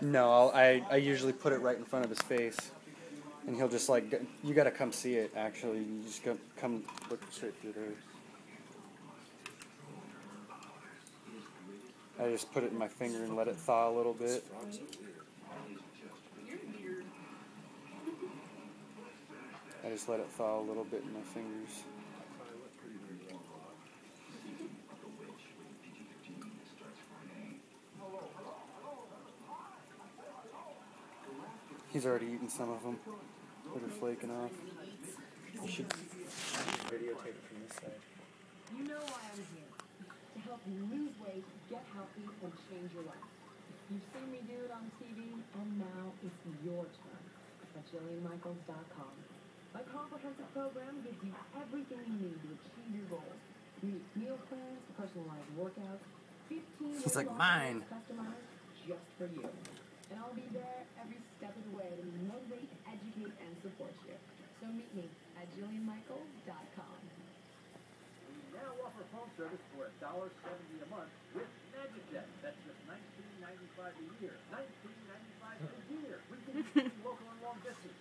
No, I'll, I I usually put it right in front of his face, and he'll just like you got to come see it. Actually, you just go, come look straight through there. I just put it in my finger and let it thaw a little bit. I just let it thaw a little bit in my fingers. He's already eaten some of them that are flaking off. You should videotape it from this side. You know why I'm here. To help you lose weight, get healthy, and change your life. You've seen me do it on TV, and now it's your turn. At JillianMichaels.com. My comprehensive program gives you everything you need to achieve your goals. Meet meal plans, personalized workouts, 15 He's like, "Mine." customized just for you. And I'll be there every step of the way to motivate, educate, and support you. So meet me at JillianMichaels.com. We now offer phone service for $1.70 a month with MagicJack. That's just $19.95 a year. $19.95 a year. We can local and long distance.